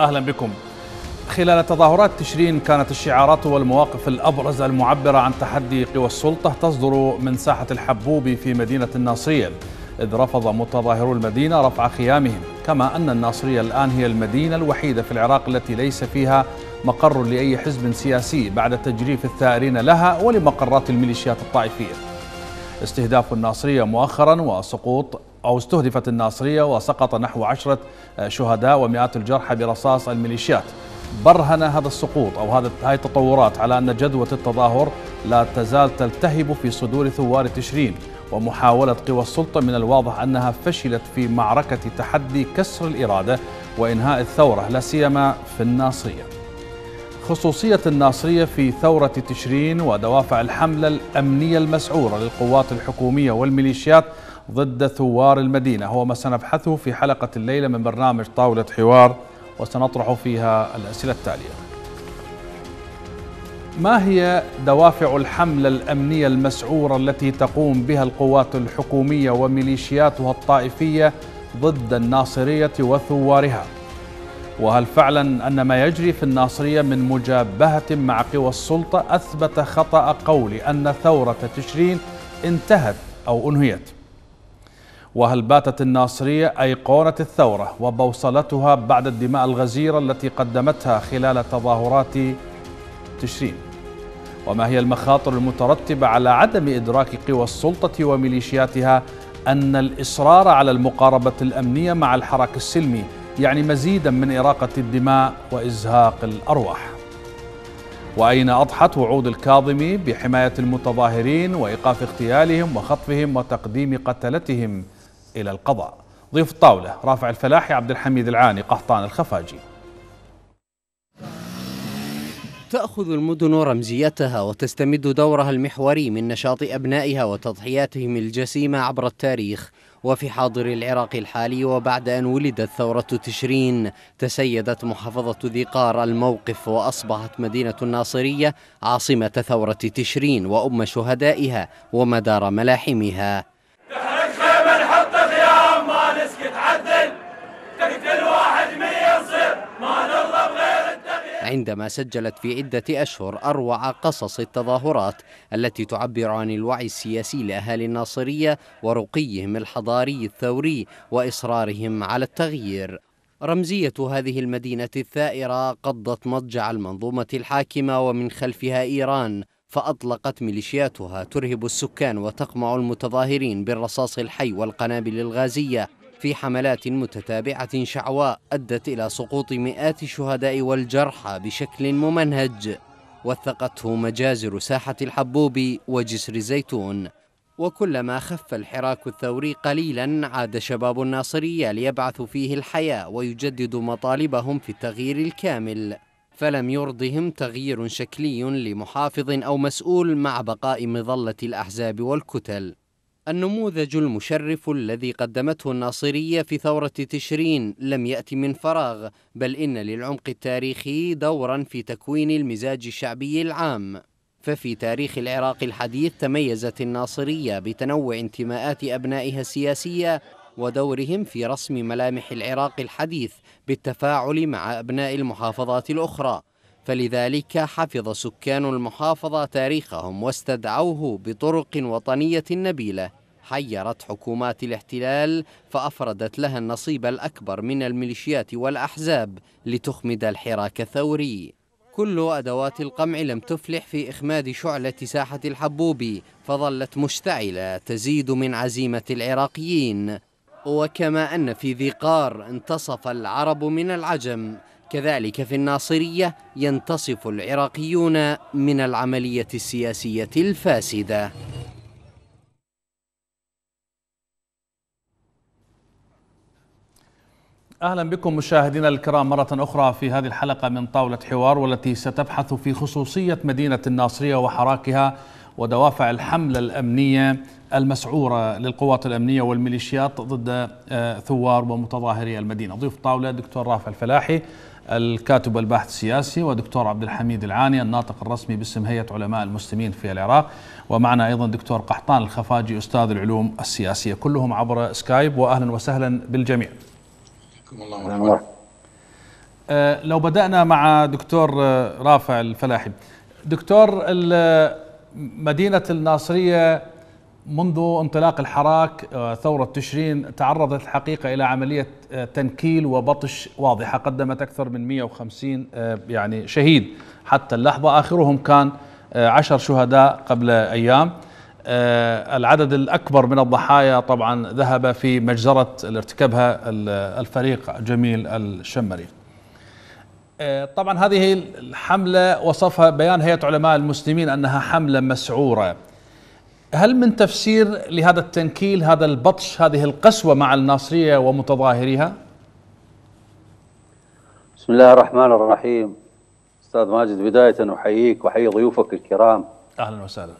أهلا بكم. خلال تظاهرات تشرين كانت الشعارات والمواقف الأبرز المعبرة عن تحدي قوى السلطة تصدر من ساحة الحبوب في مدينة الناصرية إذ رفض متظاهرو المدينة رفع خيامهم كما أن الناصرية الآن هي المدينة الوحيدة في العراق التي ليس فيها مقر لأي حزب سياسي بعد تجريف الثائرين لها ولمقرات الميليشيات الطائفية. استهداف الناصرية مؤخرا وسقوط أو استهدفت الناصرية وسقط نحو عشرة شهداء ومئات الجرحى برصاص الميليشيات. برهن هذا السقوط أو هذه التطورات على أن جدوى التظاهر لا تزال تلتهب في صدور ثوار تشرين ومحاولة قوى السلطة من الواضح أنها فشلت في معركة تحدي كسر الإرادة وإنهاء الثورة لا سيما في الناصرية. خصوصية الناصرية في ثورة تشرين ودوافع الحملة الأمنية المسعورة للقوات الحكومية والميليشيات ضد ثوار المدينة هو ما سنبحثه في حلقة الليلة من برنامج طاولة حوار وسنطرح فيها الأسئلة التالية ما هي دوافع الحملة الأمنية المسعورة التي تقوم بها القوات الحكومية وميليشياتها الطائفية ضد الناصرية وثوارها؟ وهل فعلا أن ما يجري في الناصرية من مجابهة مع قوى السلطة أثبت خطأ قول أن ثورة تشرين انتهت أو أنهيت؟ وهل باتت الناصرية أيقونة الثورة وبوصلتها بعد الدماء الغزيرة التي قدمتها خلال تظاهرات تشرين؟ وما هي المخاطر المترتبة على عدم إدراك قوى السلطة وميليشياتها أن الإصرار على المقاربة الأمنية مع الحراك السلمي يعني مزيدا من إراقة الدماء وإزهاق الأرواح؟ وأين أضحت وعود الكاظمي بحماية المتظاهرين وإيقاف اغتيالهم وخطفهم وتقديم قتلتهم إلى القضاء. ضيف الطاولة رافع الفلاحي عبد الحميد العاني قحطان الخفاجي. تأخذ المدن رمزيتها وتستمد دورها المحوري من نشاط أبنائها وتضحياتهم الجسيمة عبر التاريخ. وفي حاضر العراق الحالي وبعد أن ولدت ثورة تشرين تسيدت محافظة ذي قار الموقف وأصبحت مدينة الناصرية عاصمة ثورة تشرين وأم شهدائها ومدار ملاحمها. عندما سجلت في عدة أشهر أروع قصص التظاهرات التي تعبر عن الوعي السياسي لأهالي الناصرية ورقيهم الحضاري الثوري وإصرارهم على التغيير. رمزية هذه المدينة الثائرة قضت مضجع المنظومة الحاكمة ومن خلفها إيران فأطلقت ميليشياتها ترهب السكان وتقمع المتظاهرين بالرصاص الحي والقنابل الغازية. في حملات متتابعة شعواء أدت إلى سقوط مئات الشهداء والجرحى بشكل ممنهج. وثقته مجازر ساحة الحبوب وجسر الزيتون. وكلما خف الحراك الثوري قليلا عاد شباب الناصرية ليبعثوا فيه الحياة ويجددوا مطالبهم في التغيير الكامل. فلم يرضهم تغيير شكلي لمحافظ أو مسؤول مع بقاء مظلة الأحزاب والكتل. النموذج المشرف الذي قدمته الناصرية في ثورة تشرين لم يأتي من فراغ بل إن للعمق التاريخي دورا في تكوين المزاج الشعبي العام. ففي تاريخ العراق الحديث تميزت الناصرية بتنوع انتماءات أبنائها السياسية ودورهم في رسم ملامح العراق الحديث بالتفاعل مع أبناء المحافظات الأخرى. فلذلك حفظ سكان المحافظة تاريخهم واستدعوه بطرق وطنية نبيلة. حيرت حكومات الاحتلال فأفردت لها النصيب الأكبر من الميليشيات والأحزاب لتخمد الحراك الثوري. كل أدوات القمع لم تفلح في إخماد شعلة ساحة الحبوب فظلت مشتعلة تزيد من عزيمة العراقيين. وكما أن في ذي قار انتصف العرب من العجم كذلك في الناصرية ينتصف العراقيون من العملية السياسية الفاسدة أهلا بكم مشاهدينا الكرام مرة أخرى في هذه الحلقة من طاولة حوار والتي ستبحث في خصوصية مدينة الناصرية وحراكها ودوافع الحملة الأمنية المسعورة للقوات الأمنية والميليشيات ضد آه، ثوار ومتظاهري المدينة. ضيف الطاولة دكتور رافع الفلاحي الكاتب والباحث السياسي ودكتور عبد الحميد العاني الناطق الرسمي باسم هيئة علماء المسلمين في العراق. ومعنا أيضا دكتور قحطان الخفاجي أستاذ العلوم السياسية. كلهم عبر سكايب واهلا وسهلا بالجميع. الله. آه، لو بدأنا مع دكتور آه، رافع الفلاحي. دكتور مدينة الناصرية منذ انطلاق الحراك آه، ثورة تشرين تعرضت الحقيقة إلى عملية تنكيل وبطش واضحة قدمت أكثر من 150 يعني شهيد. حتى اللحظة آخرهم كان عشر شهداء قبل أيام. العدد الأكبر من الضحايا طبعا ذهب في مجزرة ارتكبها الفريق جميل الشمري. آه، طبعا هذه الحملة وصفها بيان هيئة علماء المسلمين أنها حملة مسعورة. هل من تفسير لهذا التنكيل هذا البطش هذه القسوة مع الناصرية ومتظاهريها؟ بسم الله الرحمن الرحيم. أستاذ ماجد بداية أحييك وأحيي ضيوفك الكرام. أهلا وسهلا.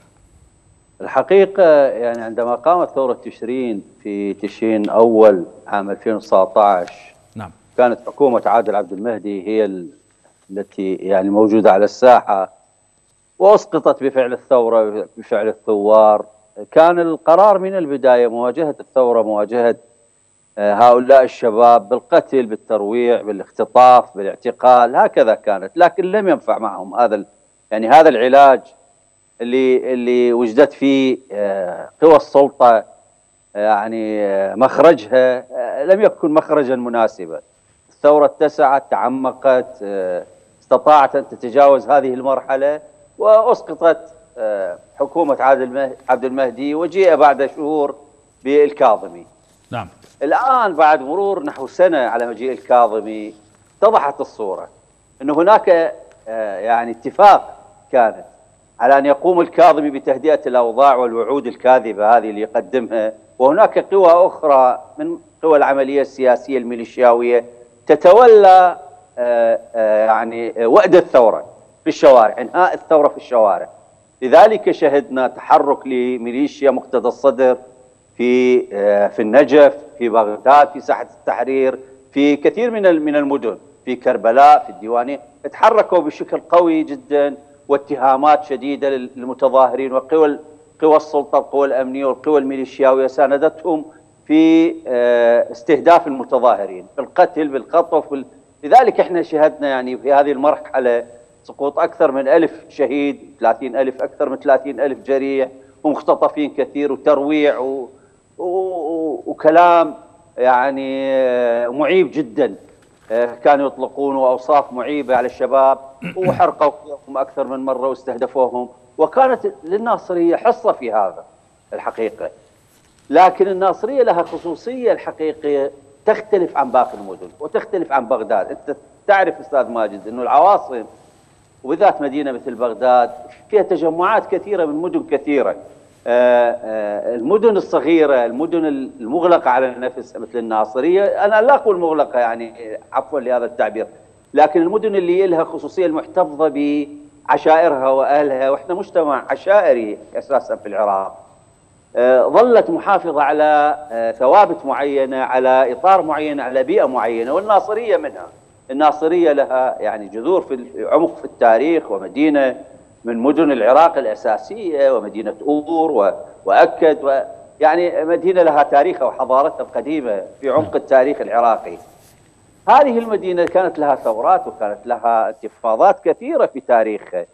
الحقيقة يعني عندما قامت ثورة تشرين في تشرين أول عام 2019 نعم. كانت حكومة عادل عبد المهدي هي التي يعني موجودة على الساحة. وأسقطت بفعل الثورة بفعل الثوار. كان القرار من البداية مواجهة الثورة مواجهة آه، هؤلاء الشباب بالقتل بالترويع بالاختطاف بالاعتقال هكذا كانت. لكن لم ينفع معهم هذا يعني هذا العلاج اللي اللي وجدت فيه آه، قوى السلطة آه، يعني مخرجها لم يكن مخرجا مناسبا. الثورة اتسعت تعمقت استطاعت أن تتجاوز هذه المرحلة. وأسقطت آه، حكومة عبد المهدي وجيء بعد شهور بالكاظمي. نعم. الآن بعد مرور نحو سنة على مجيء الكاظمي اتضحت الصورة أن هناك آه، يعني اتفاق كانت على أن يقوم الكاظمي بتهدئة الأوضاع والوعود الكاذبة هذه اللي يقدمها. وهناك قوى أخرى من قوى العملية السياسية الميليشياوية تتولى آه، يعني وأد الثورة. في الشوارع إنهاء الثورة في الشوارع. لذلك شهدنا تحرك لميليشيا مقتدى الصدر في آه، في النجف في بغداد في ساحة التحرير في كثير من من المدن في كربلاء في الديوانية. تحركوا بشكل قوي جدا واتهامات شديدة للمتظاهرين وقوى قوى السلطة القوى الأمنية والقوى الميليشياوية ساندتهم في آه، استهداف المتظاهرين بالقتل بالخطف بال... لذلك إحنا شهدنا يعني في هذه المرحلة سقوط أكثر من ألف شهيد 30 ألف أكثر من 30 ألف جريح ومختطفين كثير وترويع و... و... وكلام يعني معيب جدا. كانوا يطلقون أوصاف معيبة على الشباب وحرقوا فيهم أكثر من مرة واستهدفوهم. وكانت للناصرية حصة في هذا الحقيقة. لكن الناصرية لها خصوصية الحقيقية تختلف عن باقي المدن وتختلف عن بغداد، أنت تعرف أستاذ ماجد إنه العواصم وبالذات مدينة مثل بغداد فيها تجمعات كثيرة من مدن كثيرة. آه، آه، المدن الصغيرة، المدن المغلقة على النفس مثل الناصرية، أنا لا أقول مغلقة يعني عفوا لهذا التعبير، لكن المدن اللي لها خصوصية المحتفظة بعشائرها وأهلها، وإحنا مجتمع عشائري أساسا في العراق. آه، ظلت محافظة على ثوابت معينة على إطار معين على بيئة معينة والناصرية منها الناصرية لها يعني جذور في عمق في التاريخ ومدينة من مدن العراق الأساسية ومدينة أور وأكد و يعني مدينة لها تاريخها وحضارتها القديمة في عمق التاريخ العراقي. هذه المدينة كانت لها ثورات وكانت لها انتفاضات كثيرة في تاريخها.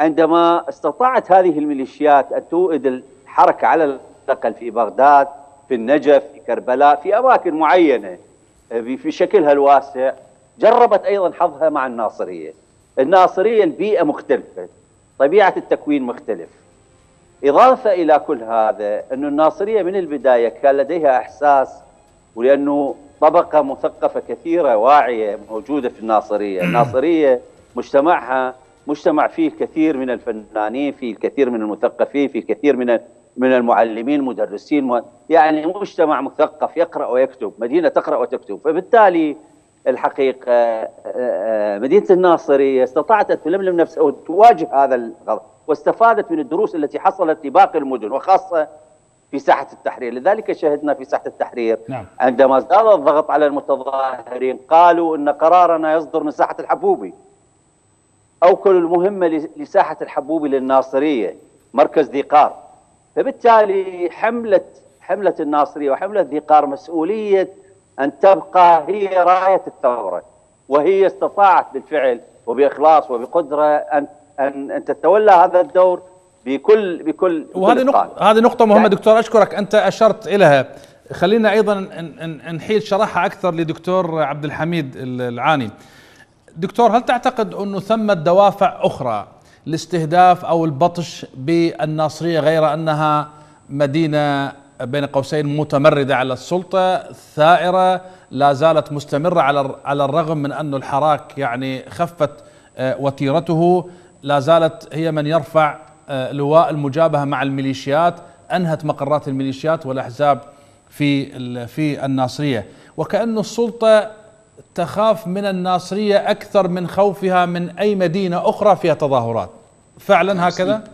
عندما استطاعت هذه الميليشيات أن توئد حركة على الأقل في بغداد في النجف في كربلاء في أماكن معينة في شكلها الواسع جربت أيضا حظها مع الناصرية. الناصرية البيئة مختلفة طبيعة التكوين مختلف. إضافة إلى كل هذا أن الناصرية من البداية كان لديها إحساس ولأنه طبقة مثقفة كثيرة واعية موجودة في الناصرية. الناصرية مجتمعها مجتمع فيه الكثير من الفنانين فيه الكثير من المثقفين فيه الكثير من من المعلمين مدرسين يعني مجتمع مثقف يقرأ ويكتب مدينة تقرأ وتكتب. فبالتالي الحقيقة آه، آه، مدينة الناصرية استطاعت أن تلملم نفسها وتواجه هذا الغضب واستفادت من الدروس التي حصلت لباقي المدن وخاصة في ساحة التحرير. لذلك شهدنا في ساحة التحرير. نعم. عندما ازداد الضغط على المتظاهرين قالوا أن قرارنا يصدر من ساحة الحبوبي. أوكلوا المهمة لساحة الحبوبي للناصرية مركز ذي قار. فبالتالي حملة حملة الناصرية وحملة ذي قار مسؤولية أن تبقى هي راية الثورة وهي استطاعت بالفعل وبإخلاص وبقدرة أن أن أن تتولى هذا الدور بكل بكل وهذه نقطة هذه نقطة مهمة. دكتور أشكرك. أنت أشرت إليها. خلينا أيضا نحيل شرحها أكثر لدكتور عبد الحميد العاني. دكتور هل تعتقد أنه ثمة دوافع أخرى لاستهداف أو البطش بالناصرية غير أنها مدينة بين قوسين متمردة على السلطة ثائرة لا زالت مستمرة على على الرغم من أن الحراك يعني خفت آه، وتيرته. لا زالت هي من يرفع آه، لواء المجابهة مع الميليشيات. أنهت مقرات الميليشيات والأحزاب في في الناصرية. وكأن السلطة تخاف من الناصرية أكثر من خوفها من أي مدينة أخرى فيها تظاهرات. فعلا هكذا؟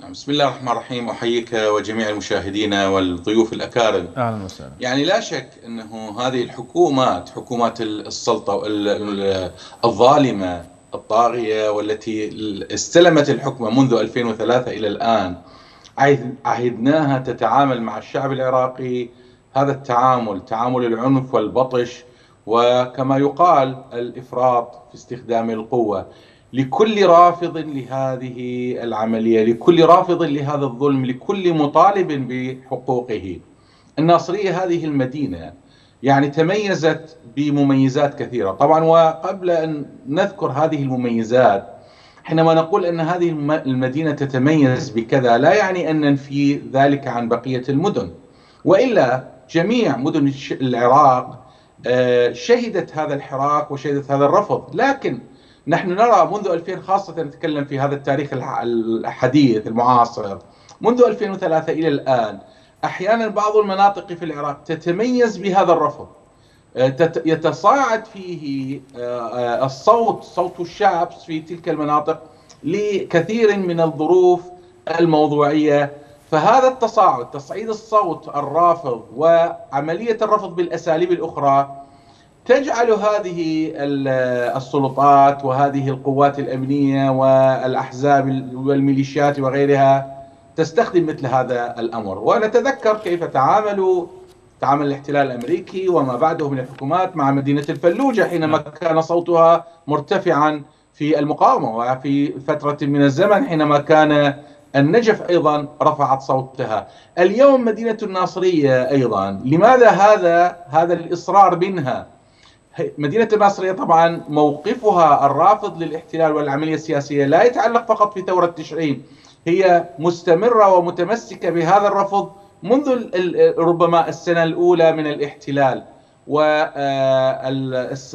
نعم، بسم الله الرحمن الرحيم أحييك وجميع المشاهدين والضيوف الأكارم. أهلا وسهلا. يعني لا شك أنه هذه الحكومات حكومات السلطة الظالمة الطاغية والتي استلمت الحكم منذ 2003 إلى الآن عهدناها تتعامل مع الشعب العراقي هذا التعامل تعامل العنف والبطش وكما يقال الإفراط في استخدام القوة لكل رافض لهذه العملية، لكل رافض لهذا الظلم، لكل مطالب بحقوقه. الناصرية هذه المدينة يعني تميزت بمميزات كثيرة، طبعا وقبل أن نذكر هذه المميزات حينما نقول أن هذه المدينة تتميز بكذا لا يعني ان ننفي ذلك عن بقية المدن، وإلا جميع مدن العراق آه، شهدت هذا الحراك وشهدت هذا الرفض، لكن نحن نرى منذ 2000 خاصة نتكلم في هذا التاريخ الحديث المعاصر. منذ 2003 إلى الآن أحيانا بعض المناطق في العراق تتميز بهذا الرفض. آه، يتصاعد فيه آه، الصوت صوت الشعب في تلك المناطق لكثير من الظروف الموضوعية. فهذا التصاعد تصعيد الصوت الرافض وعملية الرفض بالأساليب الأخرى تجعل هذه السلطات وهذه القوات الأمنية والأحزاب والميليشيات وغيرها تستخدم مثل هذا الأمر ونتذكر كيف تعاملوا تعامل الاحتلال الأمريكي وما بعده من الحكومات مع مدينة الفلوجة حينما نعم. كان صوتها مرتفعا في المقاومة وفي فترة من الزمن حينما كان النجف أيضا رفعت صوتها. اليوم مدينة الناصرية أيضا، لماذا هذا هذا الإصرار منها مدينة الناصرية طبعا موقفها الرافض للاحتلال والعملية السياسية لا يتعلق فقط في ثورة تشرين هي مستمرة ومتمسكة بهذا الرفض منذ ربما السنة الأولى من الاحتلال.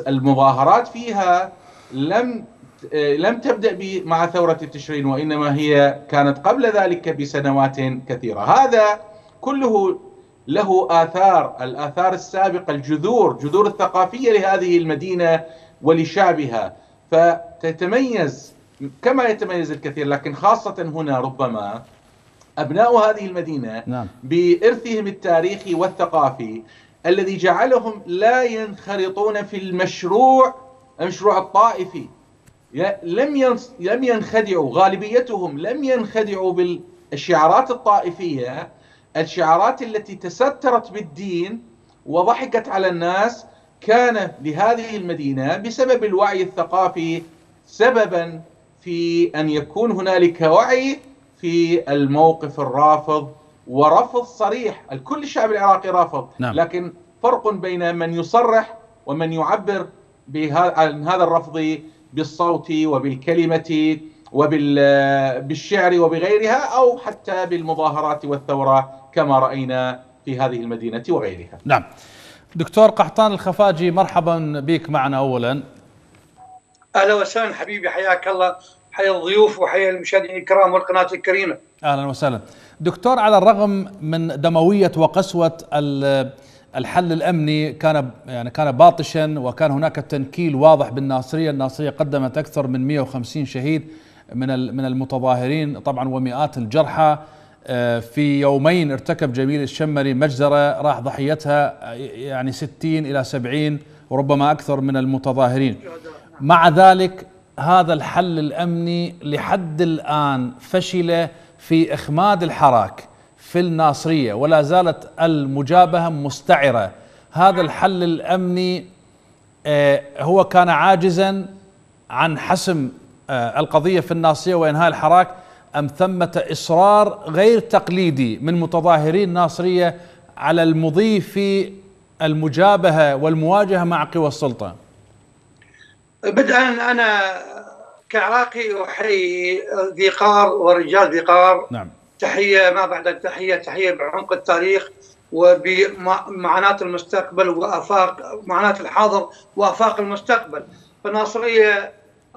والمظاهرات فيها لم لم تبدأ مع ثورة تشرين وإنما هي كانت قبل ذلك بسنوات كثيرة. هذا كله له آثار الآثار السابقة الجذور جذور الثقافية لهذه المدينة ولشعبها فتتميز كما يتميز الكثير لكن خاصة هنا ربما أبناء هذه المدينة نعم. بإرثهم التاريخي والثقافي الذي جعلهم لا ينخرطون في المشروع المشروع الطائفي لم لم ينخدعوا غالبيتهم لم ينخدعوا بالشعارات الطائفية الشعارات التي تسترت بالدين وضحكت على الناس كان لهذه المدينة بسبب الوعي الثقافي سببا في أن يكون هنالك وعي في الموقف الرافض ورفض صريح الكل الشعب العراقي رافض نعم. لكن فرق بين من يصرح ومن يعبر عن هذا الرفض بالصوت وبالكلمة وبالشعر وبغيرها أو حتى بالمظاهرات والثورة كما رأينا في هذه المدينة وغيرها. نعم. دكتور قحطان الخفاجي مرحبا بك معنا اولا. أهلا وسهلا حبيبي حياك الله حيا الضيوف وحيا المشاهدين الكرام والقناة الكريمة. أهلا وسهلا. دكتور على الرغم من دموية وقسوة الحل الأمني كان يعني كان باطشا وكان هناك تنكيل واضح بالناصرية، الناصرية قدمت أكثر من 150 شهيد من من المتظاهرين طبعا ومئات الجرحى في يومين ارتكب جميل الشمري مجزرة راح ضحيتها يعني 60 إلى 70 وربما أكثر من المتظاهرين. مع ذلك هذا الحل الأمني لحد الآن فشل في إخماد الحراك في الناصرية ولا زالت المجابهة مستعرة. هذا الحل الأمني هو كان عاجزا عن حسم القضية في الناصية وإنهاء الحراك. أم ثمة إصرار غير تقليدي من متظاهرين الناصرية على المضي في المجابهة والمواجهة مع قوى السلطة؟ بدءا أنا كعراقي أحيي ذي قار ورجال ذي قار. نعم. تحية ما بعد التحية تحية بعمق التاريخ وبمعاناة المستقبل وآفاق معاناة الحاضر وآفاق المستقبل. فالناصرية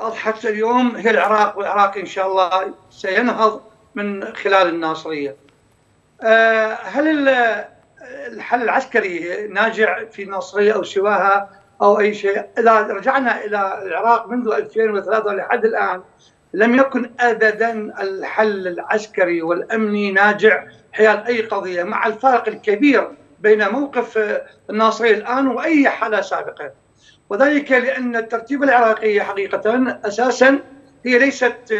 أضحت اليوم هي العراق والعراق إن شاء الله سينهض من خلال الناصرية. آه، هل الحل العسكري ناجع في الناصرية أو سواها أو أي شيء؟ إذا رجعنا إلى العراق منذ 2003 لحد الآن لم يكن ابدا الحل العسكري والأمني ناجع حيال أي قضية مع الفارق الكبير بين موقف الناصرية الآن وأي حالة سابقة. وذلك لأن الترتيب العراقيه حقيقة أساسا هي ليست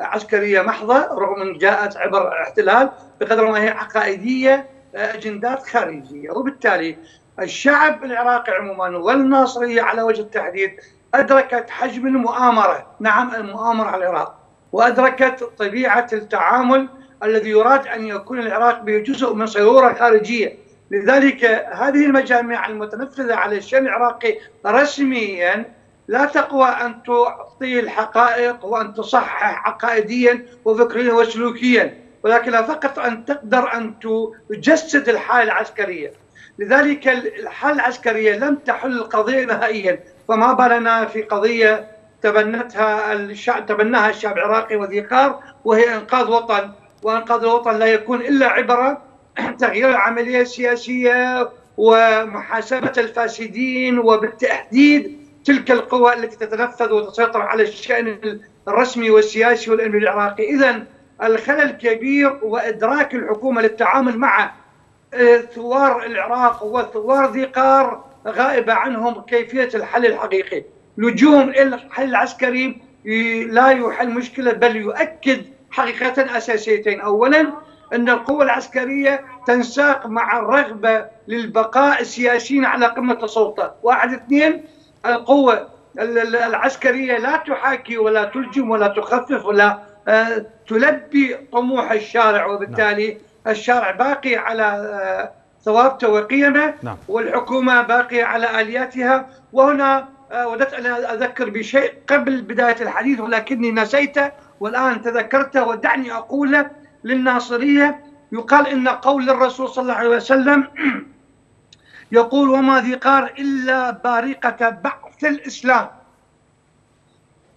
عسكرية محضة رغم أن جاءت عبر احتلال بقدر ما هي عقائدية أجندات خارجية. وبالتالي الشعب العراقي عموما والناصرية على وجه التحديد أدركت حجم المؤامرة. نعم المؤامرة على العراق. وأدركت طبيعة التعامل الذي يراد أن يكون العراق بجزء من صيغورة خارجية لذلك هذه المجامع المتنفذة على الشأن العراقي رسميا لا تقوى أن تعطي الحقائق وأن تصحح عقائديا وفكريا وسلوكيا ولكنها فقط أن تقدر أن تجسد الحالة العسكرية. لذلك الحالة العسكرية لم تحل القضية نهائيا فما بالنا في قضية تبنتها الشعب تبناها الشعب العراقي وذي وهي إنقاذ وطن. وإنقاذ الوطن لا يكون إلا عبرة تغيير العملية السياسية ومحاسبة الفاسدين وبالتحديد تلك القوى التي تتنفذ وتسيطر على الشأن الرسمي والسياسي والامني العراقي، إذا الخلل كبير وإدراك الحكومة للتعامل مع آه، ثوار العراق وثوار ذي قار غائبة عنهم كيفية الحل الحقيقي. لجوم إلى الحل العسكري لا يحل مشكلة بل يؤكد حقيقة أساسيتين. أولا أن القوة العسكرية تنساق مع الرغبة للبقاء السياسيين على قمة السلطة واحد اثنين القوة العسكرية لا تحاكي ولا تلجم ولا تخفف ولا آه، تلبي طموح الشارع وبالتالي نعم. الشارع باقي على آه، ثوابته وقيمه نعم. والحكومة باقية على آلياتها وهنا آه، وددت ان أذكر بشيء قبل بداية الحديث ولكني نسيته والآن تذكرته ودعني أقوله للناصرية يقال إن قول الرسول صلى الله عليه وسلم يقول وما ذي قار إلا بارقة بعث الإسلام.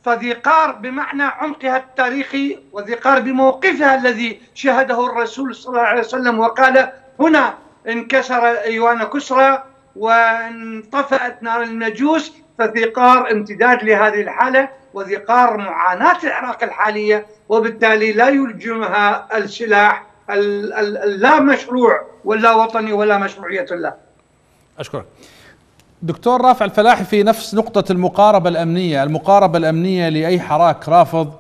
فذي قار بمعنى عمقها التاريخي وذي قار بموقفها الذي شهده الرسول صلى الله عليه وسلم وقال هنا انكسر أيوان كسرى وانطفأت نار المجوس فثقار امتداد لهذه الحالة وثقار معاناة العراق الحالية وبالتالي لا يلجمها السلاح اللا مشروع ولا وطني ولا مشروعية له أشكرك. دكتور رافع الفلاحي في نفس نقطة المقاربة الأمنية المقاربة الأمنية لأي حراك رافض؟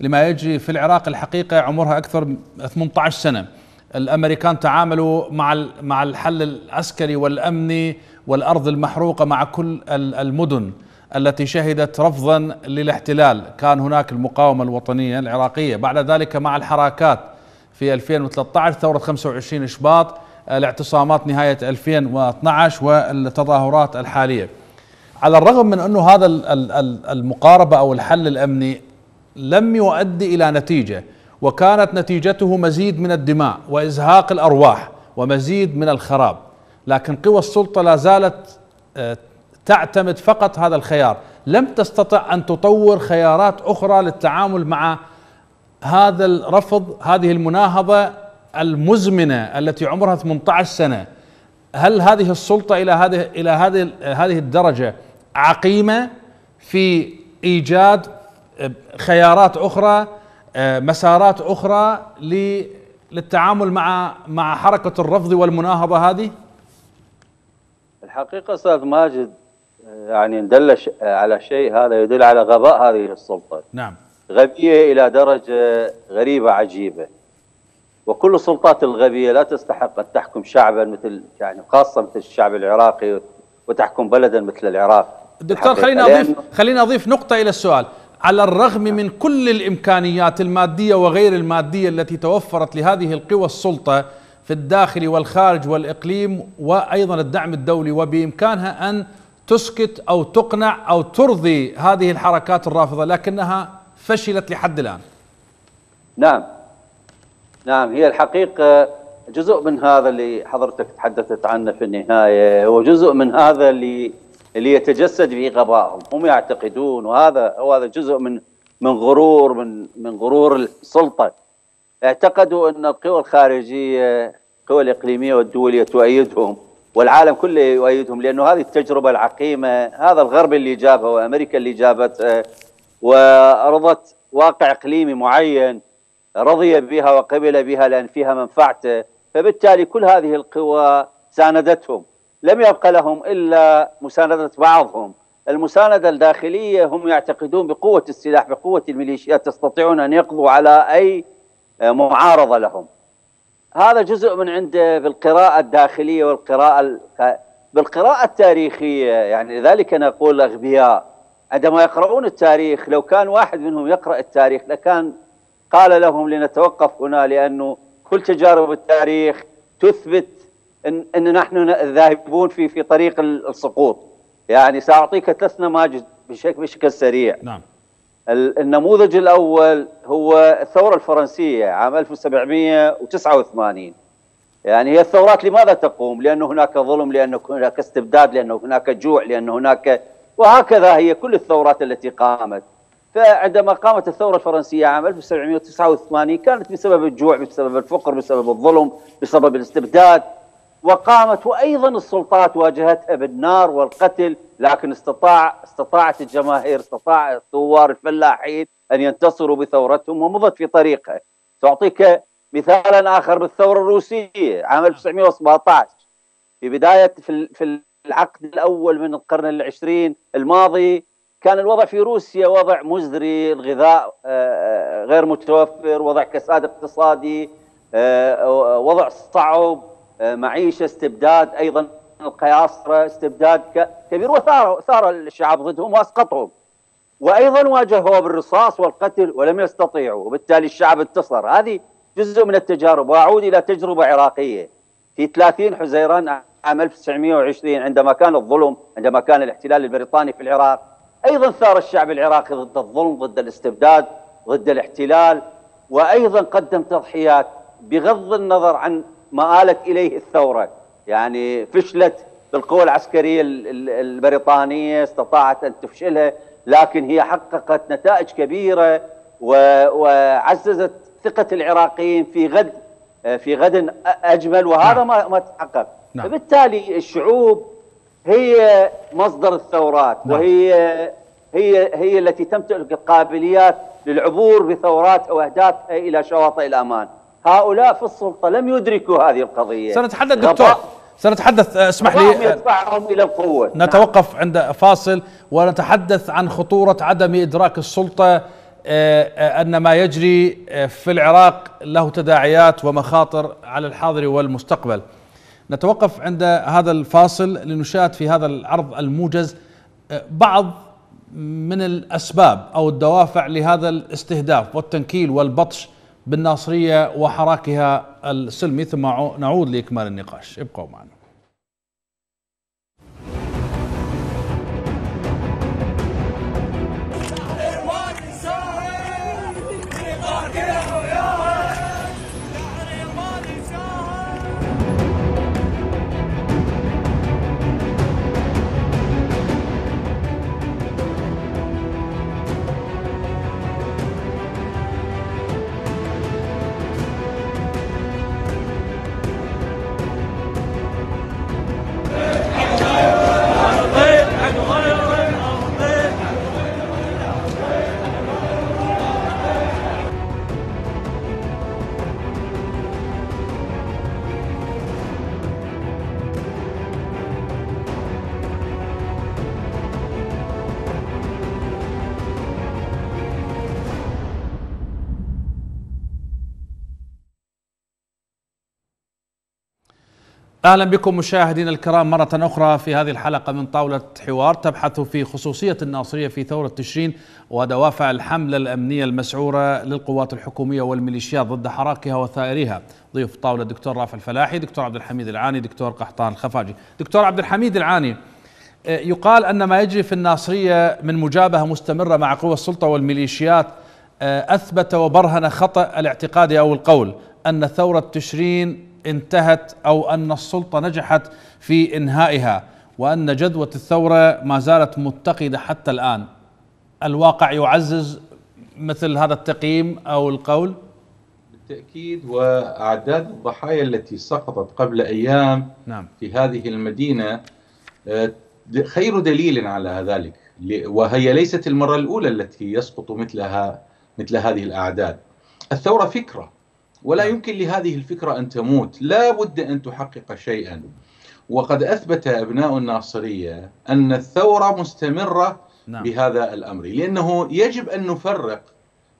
لما يجري في العراق الحقيقة عمرها أكثر من 18 سنة. الأمريكان تعاملوا مع مع الحل العسكري والأمني والأرض المحروقة مع كل المدن التي شهدت رفضا للاحتلال. كان هناك المقاومة الوطنية العراقية. بعد ذلك مع الحراكات في 2013 ثورة 25 إشباط الاعتصامات نهاية 2012 والتظاهرات الحالية. على الرغم من أنه هذا المقاربة أو الحل الأمني لم يؤدي إلى نتيجة وكانت نتيجته مزيد من الدماء وإزهاق الأرواح ومزيد من الخراب. لكن قوى السلطة لا زالت آه، تعتمد فقط هذا الخيار. لم تستطع أن تطور خيارات أخرى للتعامل مع هذا الرفض هذه المناهضة المزمنة التي عمرها 18 سنة. هل هذه السلطة إلى هذه إلى هذه هذه الدرجة عقيمة في إيجاد آه، خيارات أخرى مسارات أخرى للتعامل مع مع حركة الرفض والمناهضة هذه؟ الحقيقة أستاذ ماجد آه، يعني ندل على شيء هذا يدل على غباء هذه السلطة. نعم. غبية إلى درجة غريبة عجيبة. وكل السلطات الغبية لا تستحق أن تحكم شعبا مثل يعني خاصة مثل الشعب العراقي وتحكم بلدا مثل العراق. دكتور خليني اضيف خليني أضيف نقطة إلى السؤال على الرغم من كل الإمكانيات المادية وغير المادية التي توفرت لهذه القوى السلطة في الداخل والخارج والإقليم وأيضا الدعم الدولي وبإمكانها أن تسكت أو تقنع أو ترضي هذه الحركات الرافضة لكنها فشلت لحد الآن. نعم نعم هي الحقيقة جزء من هذا اللي حضرتك تحدثت عنه في النهاية هو جزء من هذا اللي اللي يتجسد في غبائهم، هم يعتقدون وهذا وهذا جزء من من غرور من من غرور السلطة. اعتقدوا أن القوى الخارجية القوى الإقليمية والدولية تؤيدهم والعالم كله يؤيدهم لأنه هذه التجربة العقيمة هذا الغرب اللي جابها وأمريكا اللي جابتها وأرضت واقع إقليمي معين رضي بها وقبل بها لأن فيها منفعته. فبالتالي كل هذه القوى ساندتهم. لم يبق لهم إلا مساندة بعضهم. المساندة الداخلية هم يعتقدون بقوة السلاح بقوة الميليشيات يستطيعون أن يقضوا على أي معارضة لهم. هذا جزء من عنده بالقراءة الداخلية والقراءة بالقراءة التاريخية. يعني لذلك أنا أقول الأغبياء عندما يقرؤون التاريخ لو كان واحد منهم يقرأ التاريخ لكان قال لهم لنتوقف هنا لأنه كل تجارب التاريخ تثبت أن, أن نحن ذاهبون في في طريق السقوط. يعني سأعطيك ثلاث نماذج بشكل بشكل سريع. نعم. النموذج الأول هو الثورة الفرنسية عام 1789 يعني هي الثورات لماذا تقوم؟ لأن هناك ظلم لأن هناك استبداد لأن هناك جوع لأن هناك وهكذا هي كل الثورات التي قامت. فعندما قامت الثورة الفرنسية عام 1789 كانت بسبب الجوع بسبب الفقر بسبب الظلم بسبب الاستبداد. وقامت وأيضا السلطات واجهتها بالنار والقتل لكن استطاع استطاعت الجماهير استطاع الثوار الفلاحين أن ينتصروا بثورتهم ومضت في طريقها. سأعطيك مثالا آخر بالثورة الروسية عام 1917 في بداية في في العقد الأول من القرن العشرين الماضي كان الوضع في روسيا وضع مزري الغذاء غير متوفر وضع كساد اقتصادي وضع صعب. معيشة استبداد أيضا القياصره استبداد كبير. وثار ثار الشعب ضدهم وأسقطهم. وأيضا واجهوا بالرصاص والقتل ولم يستطيعوا وبالتالي الشعب انتصر. هذه جزء من التجارب. وأعود إلى تجربة عراقية. في 30 حزيران عام 1920 عندما كان الظلم عندما كان الاحتلال البريطاني في العراق أيضا ثار الشعب العراقي ضد الظلم ضد الاستبداد ضد الاحتلال. وأيضا قدم تضحيات بغض النظر عن ما آلت إليه الثورة يعني فشلت بالقوى العسكرية البريطانية استطاعت أن تفشلها لكن هي حققت نتائج كبيرة وعززت ثقة العراقيين في غد في غد أجمل وهذا نعم. ما ما تحقق نعم. فبالتالي الشعوب هي مصدر الثورات نعم. وهي هي هي التي تمتلك القابليات للعبور بثورات واهدافها إلى شواطئ الأمان هؤلاء في السلطة لم يدركوا هذه القضية. سنتحدث دكتور سنتحدث اسمح لي يدفعهم إلى القوة. نتوقف عند فاصل ونتحدث عن خطورة عدم إدراك السلطة أن ما يجري في العراق له تداعيات ومخاطر على الحاضر والمستقبل. نتوقف عند هذا الفاصل لنشاهد في هذا العرض الموجز بعض من الأسباب أو الدوافع لهذا الاستهداف والتنكيل والبطش بالناصرية وحراكها السلمي ثم نعود لإكمال النقاش. ابقوا معنا. أهلا بكم مشاهدينا الكرام مرة أخرى في هذه الحلقة من طاولة حوار تبحث في خصوصية الناصرية في ثورة تشرين ودوافع الحملة الأمنية المسعوره للقوات الحكومية والميليشيات ضد حراكها وثائريها. ضيوف طاولة الدكتور رافع الفلاحي، دكتور عبد الحميد العاني، دكتور قحطان الخفاجي. دكتور عبد الحميد العاني آه، يقال أن ما يجري في الناصرية من مجابهة مستمرة مع قوى السلطة والميليشيات آه، أثبت وبرهن خطأ الاعتقاد أو القول أن ثورة تشرين انتهت أو أن السلطة نجحت في إنهائها وأن جدوى الثورة ما زالت متقدة حتى الآن. الواقع يعزز مثل هذا التقييم أو القول؟ بالتأكيد وأعداد الضحايا التي سقطت قبل أيام نعم. في هذه المدينة آه، خير دليل على ذلك وهي ليست المرة الأولى التي يسقط مثلها مثل هذه الأعداد. الثورة فكرة ولا نعم. يمكن لهذه الفكرة أن تموت لا بد أن تحقق شيئا وقد أثبت أبناء الناصرية أن الثورة مستمرة نعم. بهذا الأمر لأنه يجب أن نفرق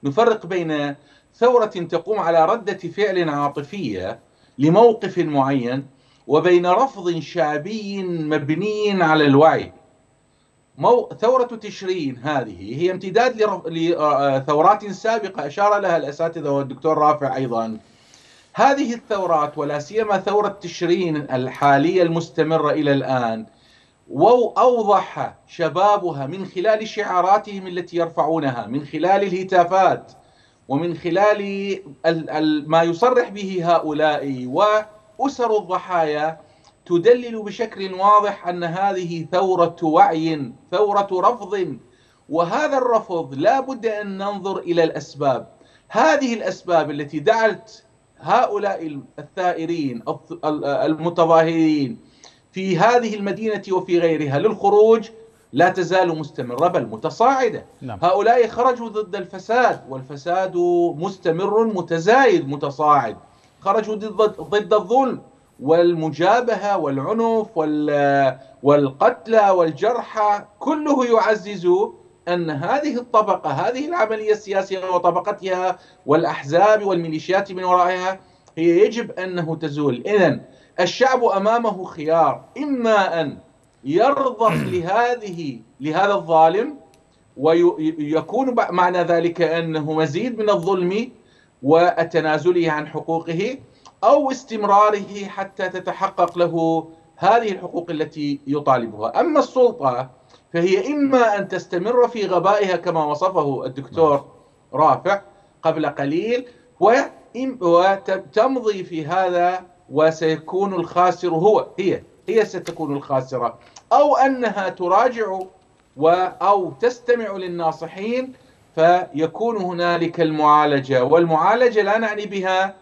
نفرق بين ثورة تقوم على ردة فعل عاطفية لموقف معين وبين رفض شعبي مبني على الوعي مو... ثورة تشرين هذه هي امتداد لثورات سابقة. أشار لها الأساتذة والدكتور رافع أيضا. هذه الثورات ولا سيما ثورة تشرين الحالية المستمرة إلى الآن وأوضح شبابها من خلال شعاراتهم التي يرفعونها من خلال الهتافات ومن خلال ما يصرح به هؤلاء وأسر الضحايا تدلل بشكل واضح أن هذه ثورة وعي ثورة رفض. وهذا الرفض لا بد أن ننظر إلى الأسباب. هذه الأسباب التي دعت هؤلاء الثائرين المتظاهرين في هذه المدينة وفي غيرها للخروج لا تزال مستمرة بل متصاعدة. نعم. هؤلاء خرجوا ضد الفساد والفساد مستمر متزايد متصاعد. خرجوا ضد ضد الظلم. والمجابهة والعنف والقتلى والجرحى كله يعزز أن هذه الطبقة هذه العملية السياسية وطبقتها والأحزاب والميليشيات من ورائها هي يجب أنه تزول. إذا الشعب أمامه خيار. إما أن يرضخ لهذه لهذا الظالم ويكون معنى ذلك أنه مزيد من الظلم والتنازل عن حقوقه. أو استمراره حتى تتحقق له هذه الحقوق التي يطالبها. أما السلطة فهي إما أن تستمر في غبائها كما وصفه الدكتور رافع قبل قليل وتمضي في هذا وسيكون الخاسر هو هي هي ستكون الخاسرة. أو أنها تراجع أو تستمع للناصحين فيكون هنالك المعالجة. والمعالجة لا نعني بها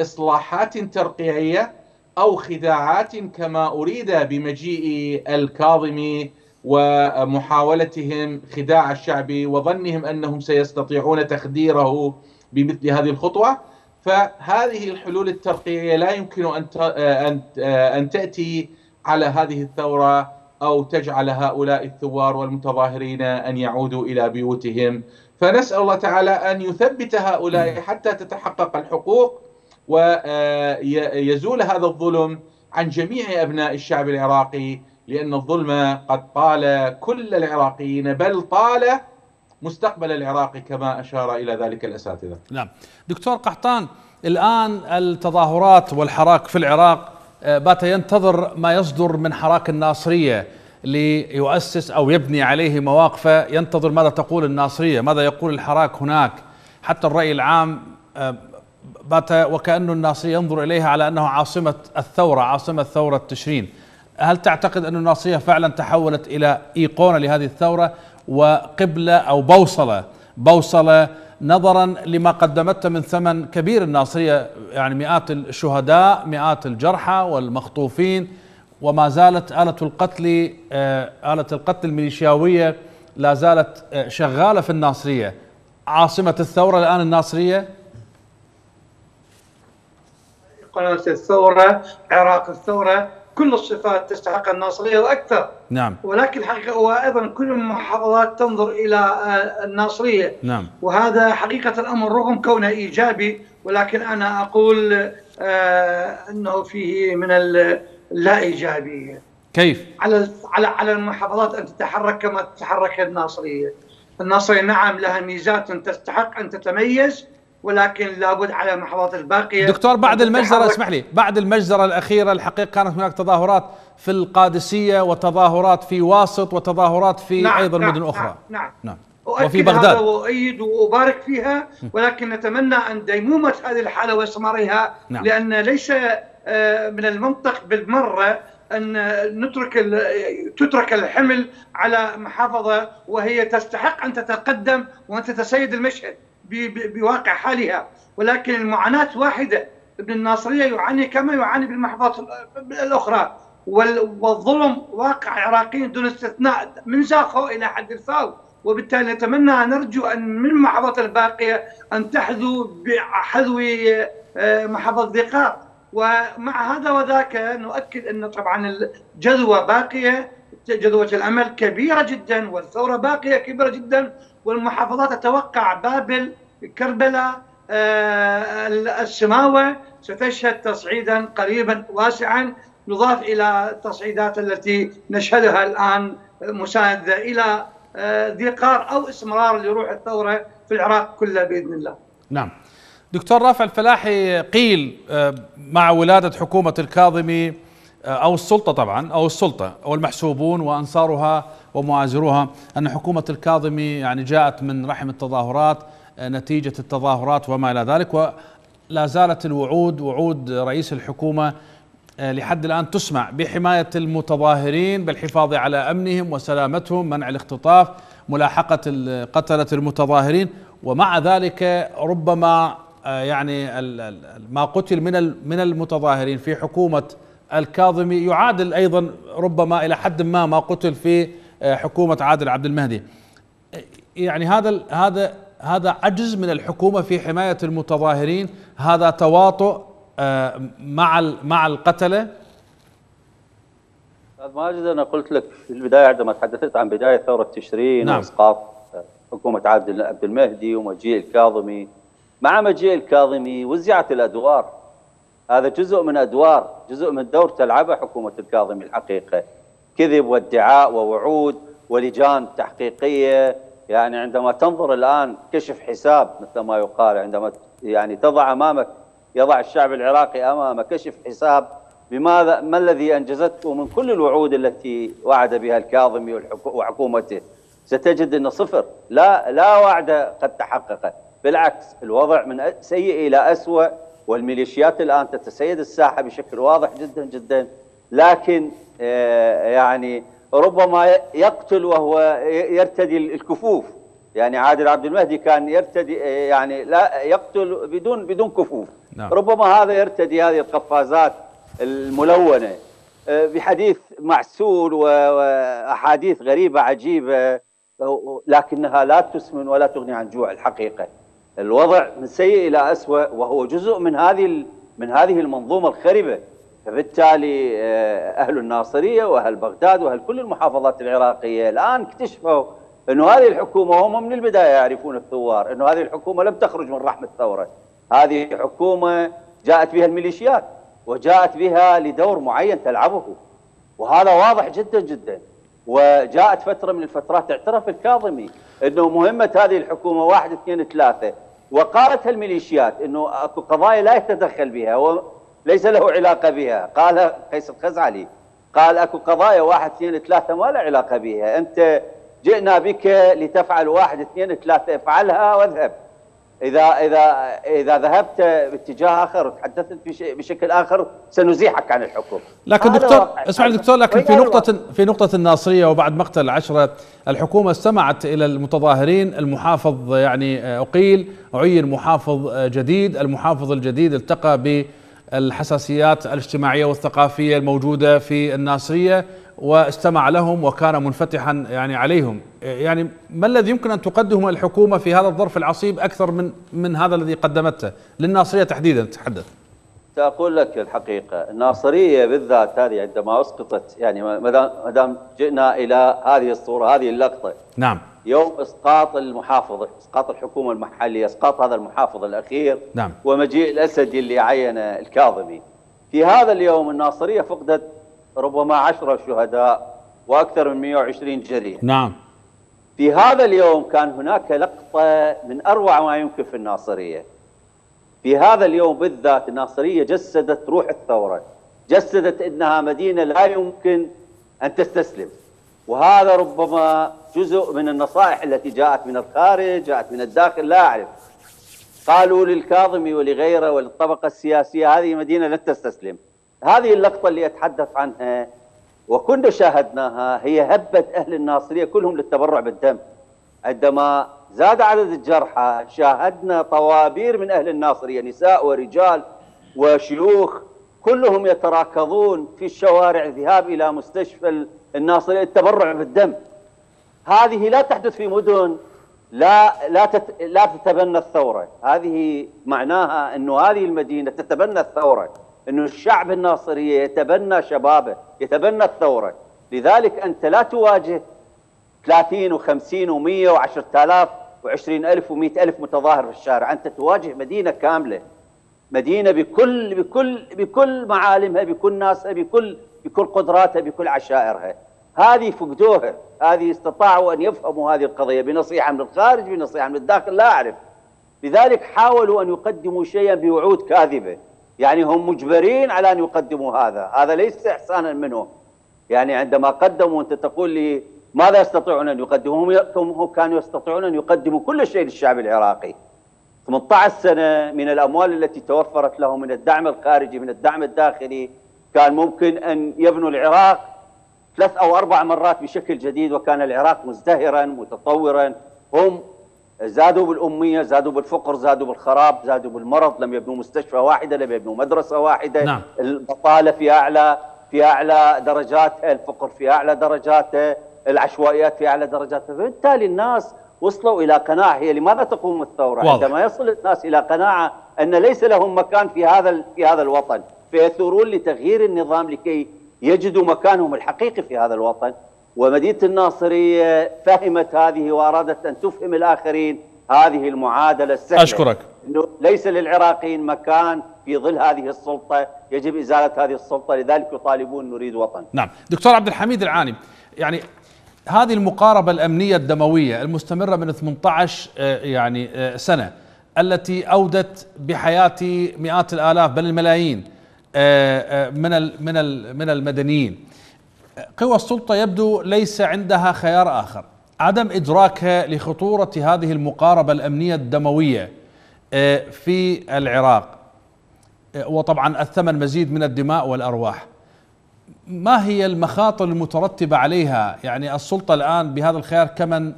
إصلاحات ترقيعية أو خداعات كما أريد بمجيء الكاظم ومحاولتهم خداع الشعب وظنهم أنهم سيستطيعون تخديره بمثل هذه الخطوة. فهذه الحلول الترقيعية لا يمكن أن أن تأتي على هذه الثورة أو تجعل هؤلاء الثوار والمتظاهرين أن يعودوا إلى بيوتهم. فنسأل الله تعالى أن يثبت هؤلاء حتى تتحقق الحقوق ويزول هذا الظلم عن جميع أبناء الشعب العراقي لأن الظلم قد طال كل العراقيين بل طال مستقبل العراق كما أشار إلى ذلك الأساتذة. نعم. دكتور قحطان الآن التظاهرات والحراك في العراق آه، بات ينتظر ما يصدر من حراك الناصرية ليؤسس أو يبني عليه مواقفه ينتظر ماذا تقول الناصرية؟ ماذا يقول الحراك هناك؟ حتى الرأي العام آه، بات وكأن الناصري ينظر إليها على أنه عاصمة الثورة عاصمة ثورة تشرين. هل تعتقد أن الناصرية فعلا تحولت إلى إيقونة لهذه الثورة وقبلة أو بوصلة؟ بوصلة نظرا لما قدمته من ثمن كبير الناصرية يعني مئات الشهداء مئات الجرحى والمخطوفين وما زالت آلة القتل آه، آلة القتل الميليشياوية لا زالت آه، شغالة في الناصرية. عاصمة الثورة الآن الناصرية؟ قناة الثورة عراق الثورة كل الصفات تستحق الناصرية وأكثر نعم. ولكن الحقيقة هو أيضا كل المحافظات تنظر إلى آه، الناصرية. نعم. وهذا حقيقة الأمر رغم كونه إيجابي ولكن أنا أقول آه أنه فيه من لا إيجابية. كيف؟ على على على المحافظات أن تتحرك كما تتحرك الناصرية. الناصرية نعم لها ميزات تستحق أن تتميز ولكن لابد على المحافظات الباقيه دكتور بعد المجزرة اسمح لي بعد المجزرة الأخيرة الحقيقة كانت هناك تظاهرات في القادسية وتظاهرات في واسط وتظاهرات في نعم أيضا نعم مدن أخرى. نعم, نعم. وفي بغداد. وأؤيد وأبارك فيها ولكن نتمنى أن ديمومة هذه الحالة واستمرارها نعم. لأن ليس آه، من المنطق بالمرة أن نترك تترك الحمل على محافظة وهي تستحق أن تتقدم وأن تتسيد المشهد. بواقع حالها. ولكن المعاناة واحدة. ابن الناصرية يعاني كما يعاني بالمحافظات الأخرى. والظلم واقع عراقي دون استثناء من زاخو إلى حد الفاو. وبالتالي نتمنى نرجو أن من المحافظات الباقية أن تحذو بحذو آه، محافظه ذقار ومع هذا وذاك نؤكد أن طبعا الجذوة باقية جذوة الأمل كبيرة جدا والثورة باقية كبيرة جدا. والمحافظات أتوقع بابل كربلاء آه، السماوه ستشهد تصعيدا قريبا واسعا نضاف إلى التصعيدات التي نشهدها الآن مسانده إلى آه، ذقار أو استمرار لروح الثورة في العراق كله بإذن الله. نعم. دكتور رافع الفلاحي قيل آه، مع ولادة حكومة الكاظمي آه، أو السلطة طبعا أو السلطة أو المحسوبون وأنصارها ومؤازروها أن حكومة الكاظمي يعني جاءت من رحم التظاهرات نتيجة التظاهرات وما إلى ذلك. ولا زالت الوعود وعود رئيس الحكومة آه، لحد الآن تسمع بحماية المتظاهرين بالحفاظ على أمنهم وسلامتهم منع الاختطاف ملاحقة قتلة المتظاهرين. ومع ذلك ربما آه، يعني ما قتل من من المتظاهرين في حكومة الكاظمي يعادل أيضا ربما إلى حد ما ما قتل في آه، حكومة عادل عبد المهدي. يعني هذا هذا هذا عجز من الحكومة في حماية المتظاهرين. هذا تواطؤ آه، مع مع القتلة. أستاذ ماجد أنا قلت لك في البداية عندما تحدثت عن بداية ثورة تشرين نعم. وإسقاط حكومة عبد عبد المهدي ومجيء الكاظمي. مع مجيء الكاظمي وزعت الأدوار هذا جزء من أدوار جزء من دور تلعبه حكومة الكاظمي الحقيقة. كذب وادعاء ووعود ولجان تحقيقية. يعني عندما تنظر الآن كشف حساب مثل ما يقال عندما يعني تضع أمامك يضع الشعب العراقي امام كشف حساب بماذا ما الذي أنجزته من كل الوعود التي وعد بها الكاظمي وحكومته؟ ستجد أنه صفر. لا لا وعد قد تحقق بالعكس الوضع من سيء إلى اسوء والميليشيات الآن تتسيد الساحة بشكل واضح جدا جدا لكن آه، يعني ربما يقتل وهو يرتدي الكفوف. يعني عادل عبد المهدي كان يرتدي يعني لا يقتل بدون بدون كفوف. نعم. ربما هذا يرتدي هذه القفازات الملونة. آه، بحديث معسول وأحاديث غريبة عجيبة لكنها لا تسمن ولا تغني عن جوع الحقيقة. الوضع من سيء إلى اسوء وهو جزء من هذه من هذه المنظومة الخربة. فبالتالي آه، أهل الناصرية وأهل بغداد وأهل كل المحافظات العراقية الآن اكتشفوا إنه هذه الحكومة هم من البداية يعرفون الثوار إنه هذه الحكومة لم تخرج من رحم الثوره هذه حكومة جاءت بها الميليشيات وجاءت بها لدور معين تلعبه. وهذا واضح جدا جدا. وجاءت فترة من الفترات اعترف الكاظمي إنه مهمة هذه الحكومة واحد اثنين ثلاثة. وقالتها الميليشيات إنه أكو قضايا لا يتدخل بها وليس له علاقة بها. قال قيس الخزعلي قال أكو قضايا واحد اثنين ثلاثة ما له علاقة بها. أنت جئنا بك لتفعل واحد اثنين ثلاثة افعلها واذهب. إذا إذا إذا ذهبت باتجاه آخر وتحدثت بشكل آخر سنزيحك عن الحكم لكن دكتور اسمع دكتور لكن في نقطة في نقطة الناصرية وبعد مقتل العشرة الحكومة استمعت إلى المتظاهرين المحافظ يعني أقيل عين محافظ جديد المحافظ الجديد التقى بالحساسيات الاجتماعية والثقافية الموجودة في الناصرية. واستمع لهم وكان منفتحا يعني عليهم. يعني ما الذي يمكن أن تقدمه الحكومة في هذا الظرف العصيب أكثر من من هذا الذي قدمته؟ للناصرية تحديدا تحدث. سأقول لك الحقيقة. الناصرية بالذات هذه عندما أسقطت يعني ما دام جئنا إلى هذه الصورة هذه اللقطة. نعم. يوم إسقاط المحافظ إسقاط الحكومة المحلية إسقاط هذا المحافظ الأخير نعم. ومجيء الاسدي اللي عين الكاظمي. في هذا اليوم الناصرية فقدت ربما عشرة شهداء وأكثر من 120 جريح. نعم. في هذا اليوم كان هناك لقطة من أروع ما يمكن في الناصرية. في هذا اليوم بالذات الناصرية جسدت روح الثورة جسدت أنها مدينة لا يمكن أن تستسلم. وهذا ربما جزء من النصائح التي جاءت من الخارج جاءت من الداخل لا أعرف. قالوا للكاظمي ولغيره وللطبقة السياسية هذه مدينة لن تستسلم. هذه اللقطة اللي أتحدث عنها وكنا شاهدناها هي هبة أهل الناصرية كلهم للتبرع بالدم. عندما زاد عدد الجرحى شاهدنا طوابير من أهل الناصرية نساء ورجال وشيوخ كلهم يتراكضون في الشوارع ذهاب إلى مستشفى الناصرية التبرع بالدم. هذه لا تحدث في مدن لا لا تت لا تتبنى الثورة، هذه معناها أنه هذه المدينة تتبنى الثورة، انه الشعب الناصرية يتبنى شبابه، يتبنى الثورة، لذلك أنت لا تواجه 30 و50 و100 و10000 و20000 و100000 متظاهر في الشارع، أنت تواجه مدينة كاملة. مدينة بكل بكل بكل معالمها، بكل ناسها، بكل بكل قدراتها، بكل عشائرها. هذه فقدوها. هذه استطاعوا أن يفهموا هذه القضية بنصيحة من الخارج بنصيحة من الداخل لا أعرف. لذلك حاولوا أن يقدموا شيئا بوعود كاذبة. يعني هم مجبرين على أن يقدموا هذا. هذا ليس إحسانا منهم. يعني عندما قدموا أنت تقول لي ماذا يستطيعون أن يقدموا؟ هم كانوا يستطيعون أن يقدموا كل شيء للشعب العراقي. 18 سنة من الأموال التي توفرت لهم من الدعم الخارجي من الدعم الداخلي كان ممكن أن يبنوا العراق ثلاث أو أربع مرات بشكل جديد وكان العراق مزدهرا متطورا. هم زادوا بالأمية زادوا بالفقر زادوا بالخراب زادوا بالمرض لم يبنوا مستشفى واحدة لم يبنوا مدرسة واحدة نعم. البطالة في أعلى في أعلى درجاتها الفقر في أعلى درجاته العشوائيات في أعلى درجاتها فبالتالي الناس وصلوا إلى قناعة هي لماذا تقوم الثورة واضح. عندما يصل الناس إلى قناعة أن ليس لهم مكان في هذا في هذا الوطن فيثورون لتغيير النظام لكي يجدوا مكانهم الحقيقي في هذا الوطن ومدينة الناصرية فهمت هذه وأرادت أن تفهم الآخرين هذه المعادلة السهلة. أشكرك. أنه ليس للعراقيين مكان في ظل هذه السلطة يجب إزالة هذه السلطة لذلك يطالبون نريد وطن. نعم. دكتور عبد الحميد العاني يعني هذه المقاربة الأمنية الدموية المستمرة من 18 آه، يعني آه، سنة التي أودت بحياة مئات الآلاف بل الملايين آه، من من المدنيين. قوى السلطة يبدو ليس عندها خيار آخر. عدم إدراكها لخطورة هذه المقاربة الأمنية الدموية آه، في العراق آه، وطبعا الثمن مزيد من الدماء والأرواح. ما هي المخاطر المترتبة عليها؟ يعني السلطة الآن بهذا الخيار كمن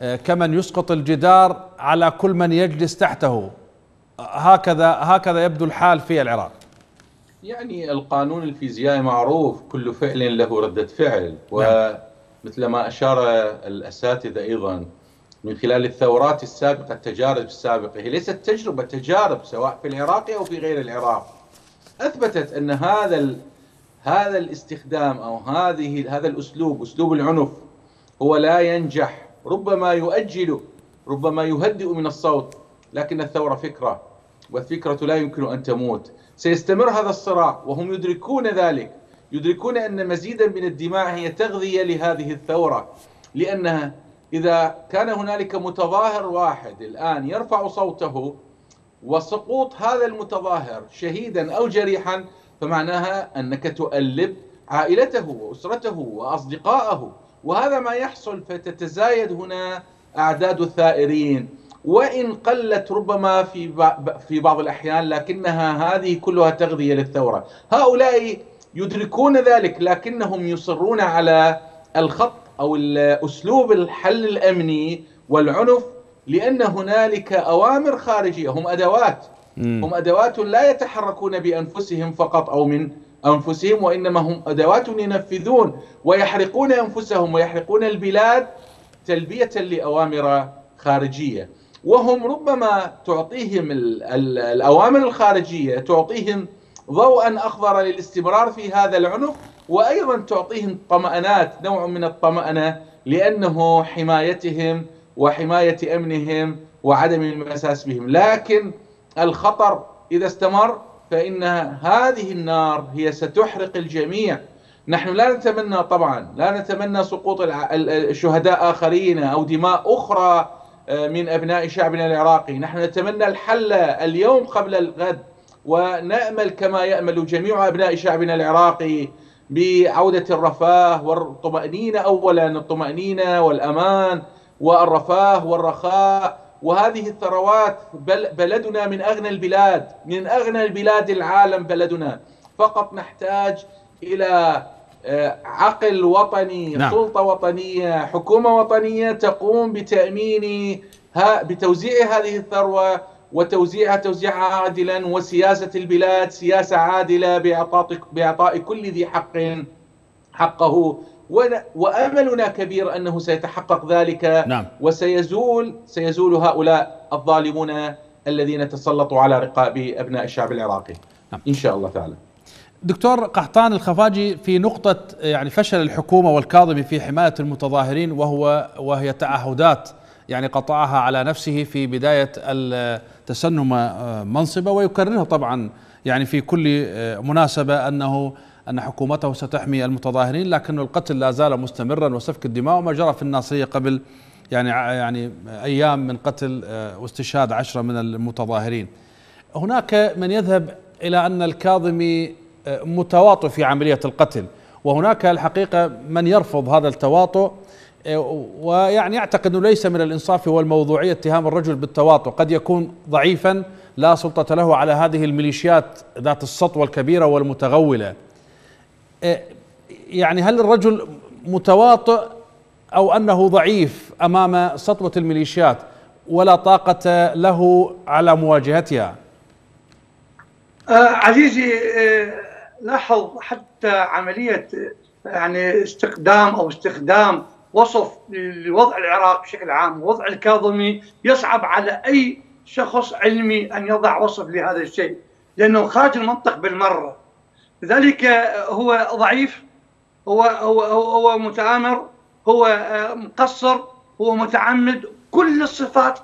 آه، كمن يسقط الجدار على كل من يجلس تحته. هكذا هكذا يبدو الحال في العراق. يعني القانون الفيزيائي معروف كل فعل له ردة فعل. ومثل ما أشار الأساتذة أيضا من خلال الثورات السابقة التجارب السابقة هي ليست تجربة تجارب سواء في العراق أو في غير العراق. أثبتت أن هذا. هذا الاستخدام أو هذه هذا الأسلوب أسلوب العنف هو لا ينجح ربما يؤجل ربما يهدئ من الصوت لكن الثورة فكرة والفكرة لا يمكن أن تموت. سيستمر هذا الصراع وهم يدركون ذلك. يدركون أن مزيدا من الدماء هي تغذية لهذه الثورة لأنها إذا كان هنالك متظاهر واحد الآن يرفع صوته وسقوط هذا المتظاهر شهيدا أو جريحا فمعناها أنك تؤلب عائلته وأسرته وأصدقائه. وهذا ما يحصل فتتزايد هنا أعداد الثائرين. وإن قلت ربما في في بعض الأحيان لكنها هذه كلها تغذية للثورة. هؤلاء يدركون ذلك لكنهم يصرون على الخط أو أسلوب الحل الأمني والعنف لأن هنالك أوامر خارجية. هم أدوات. هم أدوات لا يتحركون بأنفسهم فقط أو من أنفسهم وإنما هم أدوات ينفذون ويحرقون أنفسهم ويحرقون البلاد تلبية لأوامر خارجية. وهم ربما تعطيهم ال ال الأوامر الخارجية تعطيهم ضوءا أخضر للاستمرار في هذا العنف وأيضا تعطيهم طمأنات نوع من الطمأنة لأنه حمايتهم وحماية أمنهم وعدم المساس بهم. لكن الخطر إذا استمر فإن هذه النار هي ستحرق الجميع. نحن لا نتمنى طبعا لا نتمنى سقوط الشهداء آخرين أو دماء أخرى من أبناء شعبنا العراقي. نحن نتمنى الحل اليوم قبل الغد ونأمل كما يأمل جميع أبناء شعبنا العراقي بعودة الرفاه والطمأنينة. أولا الطمأنينة والأمان والرفاه والرخاء. وهذه الثروات بلدنا من أغنى البلاد من أغنى البلاد العالم بلدنا. فقط نحتاج إلى عقل وطني نعم. سلطة وطنية حكومة وطنية تقوم بتأمين بتوزيع هذه الثروة وتوزيعها توزيعها عادلا وسياسة البلاد سياسة عادلة بإعطاء بإعطاء كل ذي حق حقه وأملنا كبير أنه سيتحقق ذلك نعم. وسيزول سيزول هؤلاء الظالمون الذين تسلطوا على رقاب أبناء الشعب العراقي نعم. إن شاء الله تعالى دكتور قحطان الخفاجي في نقطة يعني فشل الحكومة والكاظمي في حماية المتظاهرين وهو وهي تعهدات يعني قطعها على نفسه في بداية تسنم منصبه ويكررها طبعا يعني في كل مناسبة أنه أن حكومته ستحمي المتظاهرين لكن القتل لا زال مستمرا وسفك الدماء وما جرى في الناصرية قبل يعني يعني أيام من قتل واستشهاد عشرة من المتظاهرين. هناك من يذهب إلى أن الكاظمي متواطئ في عملية القتل وهناك الحقيقة من يرفض هذا التواطؤ ويعني يعتقد إنه ليس من الإنصاف والموضوعية اتهام الرجل بالتواطؤ، قد يكون ضعيفا لا سلطة له على هذه الميليشيات ذات السطوه الكبيرة والمتغولة. يعني هل الرجل متواطئ أو أنه ضعيف أمام سطوة الميليشيات ولا طاقة له على مواجهتها؟ آه عزيزي آه لاحظ حتى عملية يعني استخدام أو استخدام وصف لوضع العراق بشكل عام ووضع الكاظمي يصعب على أي شخص علمي أن يضع وصف لهذا الشيء لأنه خارج المنطق بالمرة. لذلك هو ضعيف هو هو هو متآمر هو مقصر هو متعمد كل الصفات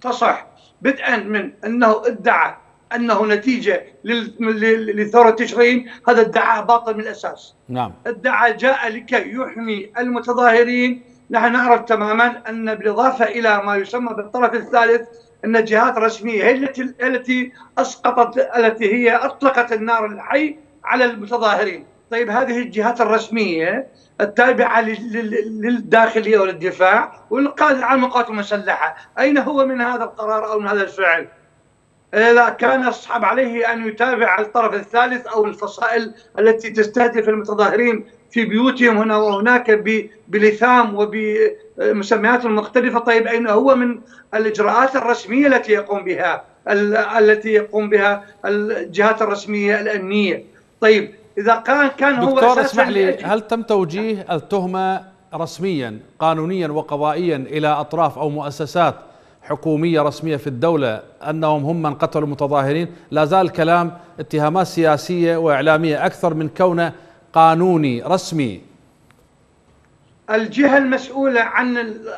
تصح. بدءا من أنه ادعى أنه نتيجة لثورة تشرين هذا ادعاء باطل من الأساس. نعم. ادعى جاء لكي يحمي المتظاهرين. نحن نعرف تماما أن بالإضافة إلى ما يسمى بالطرف الثالث أن جهات رسميه هي التي التي أسقطت التي هي أطلقت النار الحي على المتظاهرين. طيب هذه الجهات الرسمية التابعة للداخلية وللدفاع والقادر على المقاومه المسلحة. أين هو من هذا القرار أو من هذا الفعل؟ إذا كان يصعب عليه أن يتابع الطرف الثالث أو الفصائل التي تستهدف المتظاهرين في بيوتهم هنا وهناك بلثام وبمسميات مختلفة. طيب أين هو من الإجراءات الرسمية التي يقوم بها؟ التي يقوم بها الجهات الرسمية الأمنية. طيب إذا كان كان هو دكتور اسمح لي هل تم توجيه التهمة رسميا قانونيا وقضائيا إلى أطراف أو مؤسسات حكومية رسمية في الدولة أنهم هم من قتلوا المتظاهرين. لا زال كلام اتهامات سياسية وإعلامية أكثر من كونه قانوني رسمي. الجهة المسؤولة عن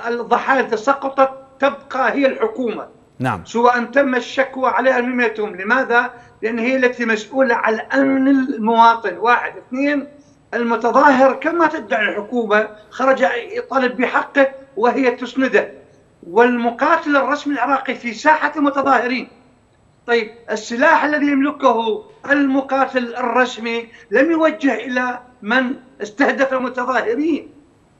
الضحايا سقطت تبقى هي الحكومة. نعم. سواء تم الشكوى عليها من لماذا؟ لأن هي التي مسؤولة عن أمن المواطن. واحد. اثنين المتظاهر كما تدعي الحكومة خرج يطالب بحقه وهي تسنده. والمقاتل الرسمي العراقي في ساحة المتظاهرين. طيب السلاح الذي يملكه المقاتل الرسمي لم يوجه إلى من استهدف المتظاهرين.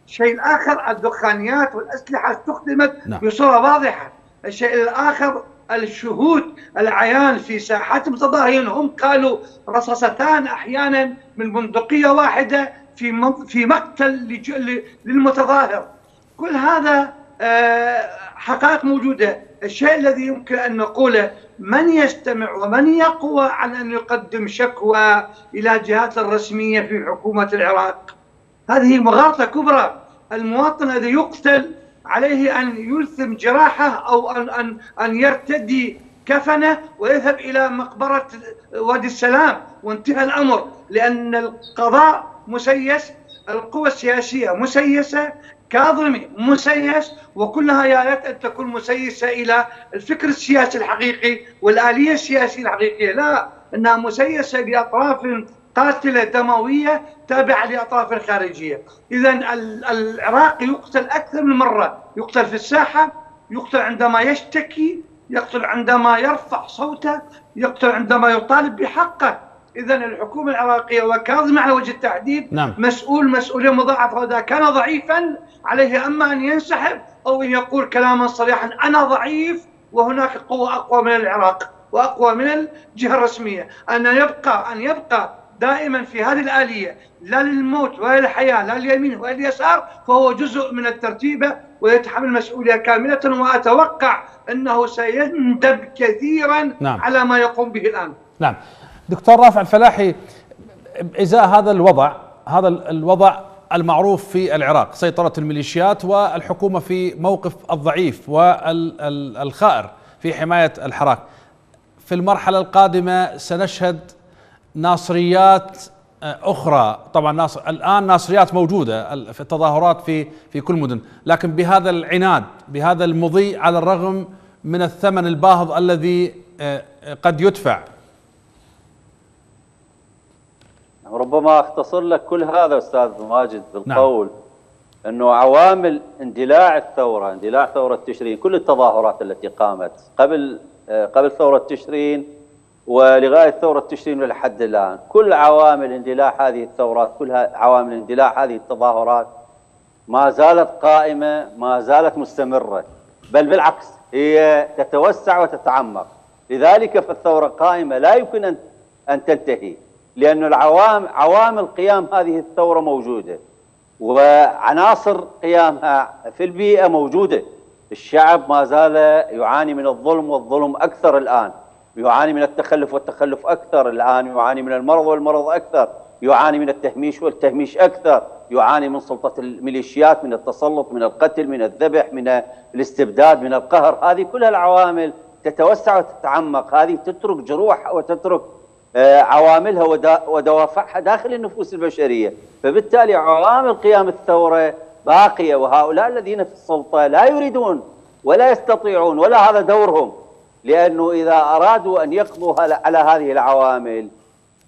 الشيء الآخر الدخانيات والأسلحة استخدمت نعم. بصورة واضحة. الشيء الآخر الشهود العيان في ساحات المتظاهرين هم قالوا رصاصتان أحيانا من بندقية واحدة في في مقتل للمتظاهر. كل هذا حقائق موجودة. الشيء الذي يمكن أن نقوله من يستمع ومن يقوى على أن يقدم شكوى إلى الجهات الرسمية في حكومة العراق؟ هذه مغالطة كبرى. المواطن الذي يقتل عليه أن يلثم جراحه أو أن, أن, أن يرتدي كفنه ويذهب إلى مقبرة وادي السلام وانتهى الأمر. لأن القضاء مسيس القوى السياسية مسيسة كاظمي مسيس وكلها يا ريت أن تكون مسيسة إلى الفكر السياسي الحقيقي والآلية السياسية الحقيقية، لا إنها مسيسة لأطراف قاتلة دموية تابعة لأطراف خارجية، إذا العراق يقتل أكثر من مرة، يقتل في الساحة، يقتل عندما يشتكي، يقتل عندما يرفع صوته، يقتل عندما يطالب بحقه، اذا الحكومة العراقية وكاظم على وجه التحديد نعم. مسؤول مسؤوليه مضاعفه واذا كان ضعيفا عليه أما أن ينسحب أو أن يقول كلاما صريحا أنا ضعيف وهناك قوة أقوى من العراق وأقوى من الجهة الرسمية أن يبقى أن يبقى دائما في هذه الآلية لا للموت ولا للحياة لا لليمين ولا لليسار فهو جزء من الترتيبة ويتحمل مسؤولية كاملة وأتوقع أنه سيندب كثيرا نعم. على ما يقوم به الآن. نعم دكتور رافع الفلاحي إزاء هذا الوضع هذا الوضع المعروف في العراق سيطرة الميليشيات والحكومة في موقف الضعيف والخائر في حماية الحراك. في المرحلة القادمة سنشهد ناصريات أخرى. طبعا ناصر الآن ناصريات موجودة في التظاهرات في في كل مدن لكن بهذا العناد بهذا المضي على الرغم من الثمن الباهظ الذي قد يدفع ربما اختصر لك كل هذا أستاذ ماجد بالقول نعم. أنه عوامل اندلاع الثورة اندلاع ثورة تشرين كل التظاهرات التي قامت قبل قبل ثورة تشرين ولغاية ثورة تشرين لحد الآن كل عوامل اندلاع هذه الثورات كلها عوامل اندلاع هذه التظاهرات ما زالت قائمة ما زالت مستمرة بل بالعكس هي تتوسع وتتعمق لذلك فالثورة قائمة لا يمكن أن أن تنتهي لأن العوامل عوامل قيام هذه الثورة موجودة وعناصر قيامها في البيئة موجودة. الشعب ما زال يعاني من الظلم والظلم أكثر الآن. يعاني من التخلف والتخلف أكثر الآن. يعاني من المرض والمرض أكثر. يعاني من التهميش والتهميش أكثر. يعاني من سلطة الميليشيات من التسلط من القتل من الذبح من الاستبداد من القهر. هذه كلها العوامل تتوسع وتتعمق. هذه تترك جروح وتترك عواملها ودوافعها داخل النفوس البشرية، فبالتالي عوامل قيام الثورة باقية وهؤلاء الذين في السلطة لا يريدون ولا يستطيعون ولا هذا دورهم لأنه إذا أرادوا أن يقضوا على هذه العوامل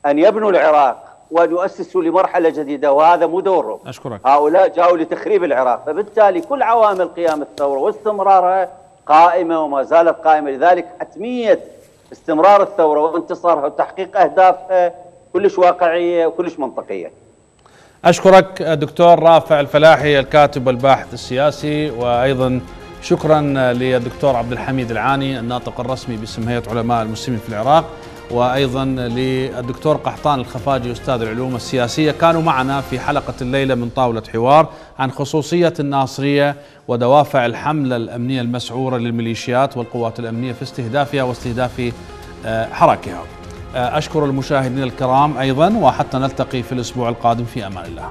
أن يبنوا العراق وأن يؤسسوا لمرحلة جديدة وهذا مو دورهم. أشكرك. هؤلاء جاءوا لتخريب العراق، فبالتالي كل عوامل قيام الثورة واستمرارها قائمة وما زالت قائمة، لذلك حتمية استمرار الثورة وانتصارها وتحقيق أهدافها كلش واقعية وكلش منطقية. أشكرك دكتور رافع الفلاحي الكاتب والباحث السياسي وأيضا شكرا للدكتور عبد الحميد العاني الناطق الرسمي باسم هيئة علماء المسلمين في العراق وأيضا للدكتور قحطان الخفاجي أستاذ العلوم السياسية كانوا معنا في حلقة الليلة من طاولة حوار عن خصوصية الناصرية ودوافع الحملة الأمنية المسعورة للميليشيات والقوات الأمنية في استهدافها واستهداف حركها. أشكر المشاهدين الكرام أيضا وحتى نلتقي في الأسبوع القادم في أمان الله.